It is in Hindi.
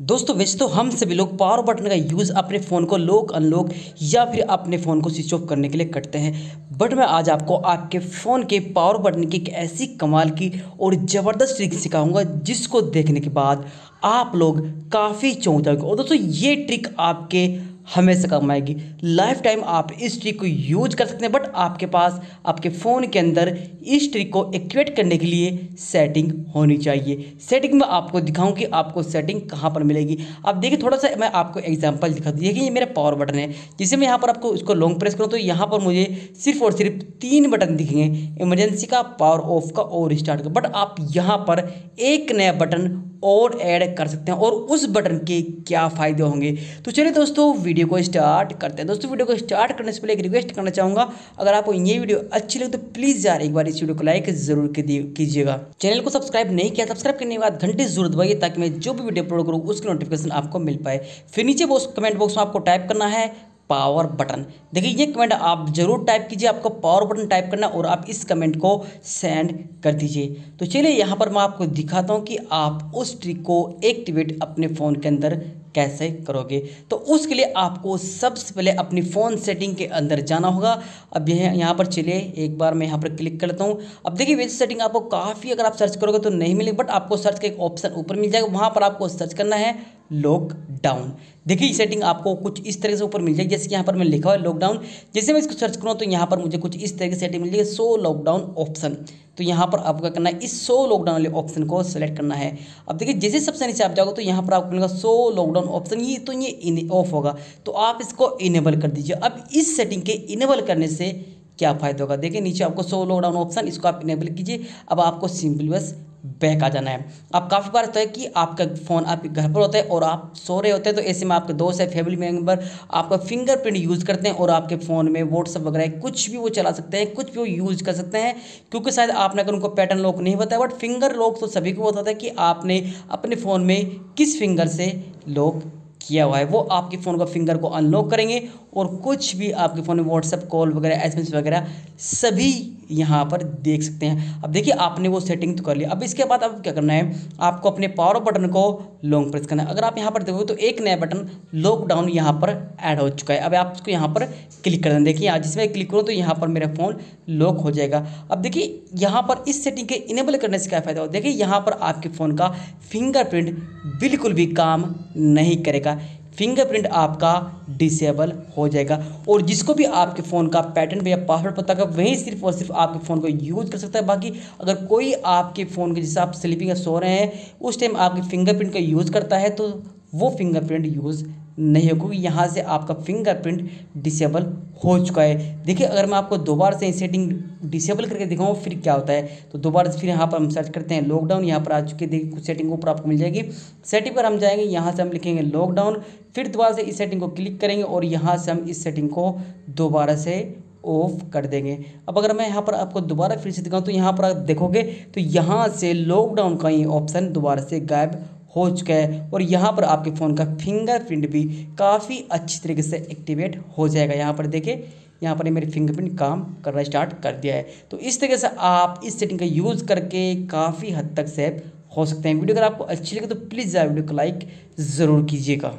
दोस्तों, वैसे तो हम सभी लोग पावर बटन का यूज़ अपने फ़ोन को लॉक अनलॉक या फिर अपने फ़ोन को स्विच ऑफ़ करने के लिए करते हैं। बट मैं आज आपको आपके फ़ोन के पावर बटन की एक ऐसी कमाल की और ज़बरदस्त ट्रिक सिखाऊँगा, जिसको देखने के बाद आप लोग काफ़ी चौंक जाओगे। और दोस्तों, ये ट्रिक आपके हमेशा काम आएगी। लाइफ टाइम आप इस ट्रिक को यूज़ कर सकते हैं बट आपके पास, आपके फ़ोन के अंदर इस ट्रिक को एक्टिवेट करने के लिए सेटिंग होनी चाहिए। सेटिंग में आपको दिखाऊँ कि आपको सेटिंग कहाँ पर मिलेगी। आप देखिए थोड़ा सा मैं आपको एग्जांपल दिखा दूँ। देखिए, ये मेरा पावर बटन है। जिसे मैं यहाँ पर आपको इसको लॉन्ग प्रेस करूँ तो यहाँ पर मुझे सिर्फ़ और सिर्फ़ तीन बटन दिखेंगे। इमरजेंसी का पावर ऑफ़ का और स्टार्ट का। बट आप यहाँ पर एक नया बटन और ऐड कर सकते हैं और उस बटन के क्या फ़ायदे होंगे? तो चलिए दोस्तों वीडियो को स्टार्ट करते हैं। दोस्तों वीडियो को स्टार्ट करने से पहले एक रिक्वेस्ट करना चाहूँगा। अगर आपको ये वीडियो अच्छी लगे तो प्लीज़ यार एक बार इस वीडियो को लाइक ज़रूर कीजिएगा। चैनल को सब्सक्राइब नहीं किया सब्सक्राइब करने के बाद घंटे ज़रूर दबाइए ताकि मैं जो भी वीडियो अपलोड करूँ, उसकी नोटिफिकेशन आपको मिल पाए। फिर नीचे बॉक्स कमेंट बॉक्स में आपको टाइप करना है। पावर बटन देखिए, ये कमेंट आप ज़रूर टाइप कीजिए, आपको पावर बटन टाइप करना और आप इस कमेंट को सेंड कर दीजिए। तो चलिए, यहाँ पर मैं आपको दिखाता हूँ कि आप उस ट्रिक को एक्टिवेट अपने फ़ोन के अंदर कैसे करोगे। तो उसके लिए आपको सबसे पहले अपनी फ़ोन सेटिंग के अंदर जाना होगा। अब यह, यहाँ पर चलिए, एक बार मैं यहाँ पर क्लिक करता हूँ। अब देखिए, वैसे सेटिंग आपको काफ़ी, अगर आप सर्च करोगे तो नहीं मिलेगी बट आपको सर्च का एक ऑप्शन ऊपर मिल जाएगा। वहाँ पर आपको सर्च करना है। लॉकडाउन देखिए सेटिंग आपको कुछ इस तरह से ऊपर मिल जाएगी, जैसे कि यहाँ पर मैं लिखा हुआ है लॉकडाउन जैसे मैं इसको सर्च करूँ तो यहाँ पर मुझे कुछ इस तरह की सेटिंग मिल जाएगी सो लॉकडाउन ऑप्शन तो यहाँ पर आपको क्या करना है, इस सो लॉकडाउन वाले ऑप्शन को सेलेक्ट करना है। अब देखिए, जैसे सबसे नीचे आप जाओगे तो यहाँ पर आपको मिलेगा सो लॉकडाउन ऑप्शन ये तो ये ऑफ़ होगा। तो आप इसको इनेबल कर दीजिए। अब इस सेटिंग के इनेबल करने से क्या फ़ायदा होगा? देखिए, नीचे आपको सो लॉकडाउन ऑप्शन इसको आप इनेबल कीजिए। अब आपको सिंपल बस बैक आ जाना है। अब काफ़ी बार होता है कि आपका फ़ोन आपके घर पर होता है और आप सो रहे होते हैं तो ऐसे में आपके दोस्त है फैमिली मेंबर आपका फिंगरप्रिंट यूज़ करते हैं और आपके फ़ोन में व्हाट्सअप वगैरह कुछ भी वो चला सकते हैं, कुछ भी वो यूज़ कर सकते हैं, क्योंकि शायद आपने अगर उनको पैटर्न लॉक नहीं बताया बट फिंगर लॉक तो सभी को बताता है कि आपने अपने फ़ोन में किस फिंगर से लॉक किया हुआ है। वो आपके फ़ोन का फिंगर को अनलॉक करेंगे और कुछ भी आपके फ़ोन में व्हाट्सअप कॉल वगैरह एसएमएस वगैरह, सभी यहाँ पर देख सकते हैं। अब देखिए, आपने वो सेटिंग तो कर लिया। अब इसके बाद अब क्या करना है? आपको अपने पावर बटन को लॉन्ग प्रेस करना है। अगर आप यहाँ पर देखोगे तो एक नया बटन लॉकडाउन यहाँ पर ऐड हो चुका है। अब आप उसको यहाँ पर क्लिक कर दें। देखिए, आज जिसमें क्लिक करूँ तो यहाँ पर मेरा फ़ोन लॉक हो जाएगा। अब देखिए, यहाँ पर इस सेटिंग के इनेबल करने से क्या फ़ायदा हो देखिए, यहाँ पर आपके फ़ोन का फिंगरप्रिंट बिल्कुल भी काम नहीं करेगा। फिंगरप्रिंट आपका डिसेबल हो जाएगा। और जिसको भी आपके फ़ोन का पैटर्न या पासवर्ड पता का वही सिर्फ़ और सिर्फ़ आपके फ़ोन को यूज़ कर सकता है। बाकी अगर कोई आपके फ़ोन के, जैसे आप स्लीपिंग या सो रहे हैं, उस टाइम आपके फिंगरप्रिंट का यूज़ करता है तो वो फिंगरप्रिंट यूज़ नहीं हो क्योंकि यहाँ से आपका फिंगरप्रिंट डिसेबल हो चुका है। देखिए, अगर मैं आपको दोबारा से सेटिंग डिसेबल करके दिखाऊँ, फिर क्या होता है? तो दोबारा से फिर यहाँ पर हम सर्च करते हैं लॉकडाउन यहाँ पर आ चुके देखिए, कुछ सेटिंग ऊपर आपको मिल जाएगी। सेटिंग पर हम जाएँगे, यहाँ से हम लिखेंगे लॉकडाउन फिर दोबारा से इस सेटिंग को क्लिक करेंगे और यहाँ से हम इस सेटिंग को दोबारा से ऑफ़ कर देंगे। अब अगर मैं यहाँ पर आपको दोबारा फिर से दिखाऊँ तो यहाँ पर आप देखोगे तो यहाँ से लॉकडाउन का ये ऑप्शन दोबारा से गायब हो चुका है और यहाँ पर आपके फ़ोन का फिंगरप्रिंट भी काफ़ी अच्छी तरीके से एक्टिवेट हो जाएगा। यहाँ पर देखिए, यहाँ पर मेरे फिंगरप्रिंट काम करना स्टार्ट कर दिया है। तो इस तरीके से आप इस सेटिंग का यूज़ करके काफ़ी हद तक सेफ़ हो सकते हैं। वीडियो अगर आपको अच्छी लगे तो प्लीज़ वीडियो को लाइक ज़रूर कीजिएगा।